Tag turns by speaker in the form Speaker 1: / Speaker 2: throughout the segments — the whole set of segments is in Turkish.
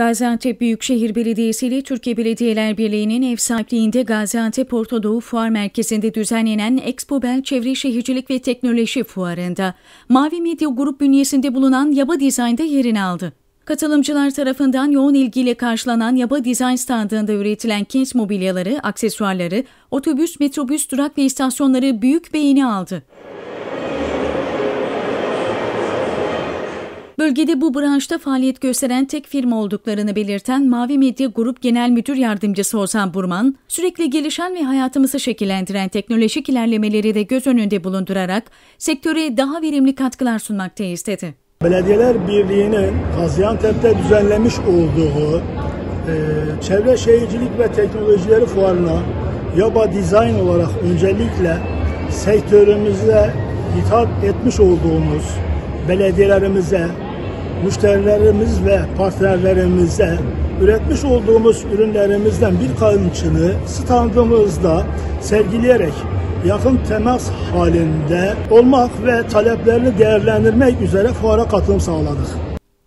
Speaker 1: Gaziantep Büyükşehir Belediyesi ile Türkiye Belediyeler Birliği'nin ev sahipliğinde Gaziantep Orta Doğu Fuar Merkezi'nde düzenlenen Expobel Çevre Şehircilik ve Teknoloji Fuarı'nda Mavi Medya Grup bünyesinde bulunan Yaba Design'da yerini aldı. Katılımcılar tarafından yoğun ilgiyle karşılanan Yaba Design standında üretilen kent mobilyaları, aksesuarları, otobüs, metrobüs, durak ve istasyonları büyük beğeni aldı. Bölgede bu branşta faaliyet gösteren tek firma olduklarını belirten Mavi Medya Grup Genel Müdür Yardımcısı Ozan Burman, sürekli gelişen ve hayatımızı şekillendiren teknolojik ilerlemeleri de göz önünde bulundurarak sektöre daha verimli katkılar sunmaktayız dedi.
Speaker 2: Belediyeler Birliği'nin Gaziantep'te düzenlemiş olduğu e, Çevre Şehircilik ve Teknolojileri Fuarına YABA Design olarak öncelikle sektörümüze hitap etmiş olduğumuz belediyelerimize, müşterilerimiz ve partnerlerimize üretmiş olduğumuz ürünlerimizden bir birkaçını standımızda sergileyerek yakın temas halinde olmak ve taleplerini değerlendirmek üzere fuara katılım sağladık.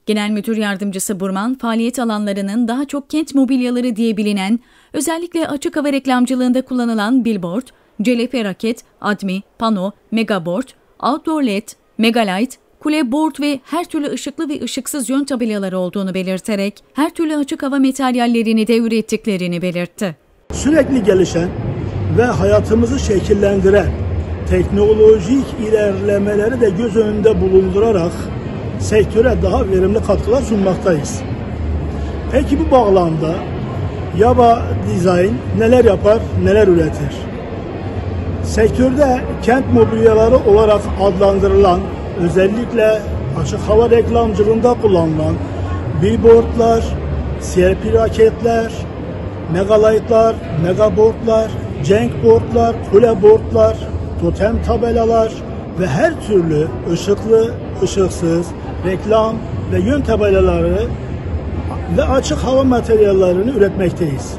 Speaker 1: Genel Müdür Yardımcısı Burman, faaliyet alanlarının daha çok kent mobilyaları diye bilinen, özellikle açık hava reklamcılığında kullanılan billboard, celefe raket, admi, pano, megaboard, outdoor led, megalight, kule, board ve her türlü ışıklı ve ışıksız yön tabelaları olduğunu belirterek her türlü açık hava materyallerini de ürettiklerini belirtti.
Speaker 2: Sürekli gelişen ve hayatımızı şekillendiren teknolojik ilerlemeleri de göz önünde bulundurarak sektöre daha verimli katkılar sunmaktayız. Peki bu bağlamda Yaba Design neler yapar, neler üretir? Sektörde kent mobilyaları olarak adlandırılan özellikle açık hava reklamcılığında kullanılan billboardlar, CRP raketler, megalightlar, megaboardlar, cenk boardlar, kule boardlar, totem tabelalar ve her türlü ışıklı, ışıksız, reklam ve yön tabelaları ve açık hava materyallerini üretmekteyiz.